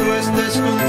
no estés.